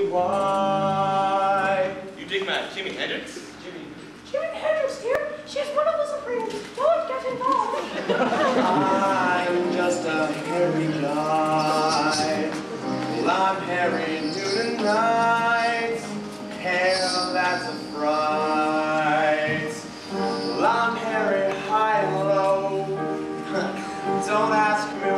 why. You dig my Jimi Hendrix. Jimmy. Jimi Hendrix, dear. She's one of the friends. Don't get involved. I'm just a hairy guy. Well, I'm hairy noon and night. Hair, that's a fright. Well, I'm hairy high and low. Don't ask me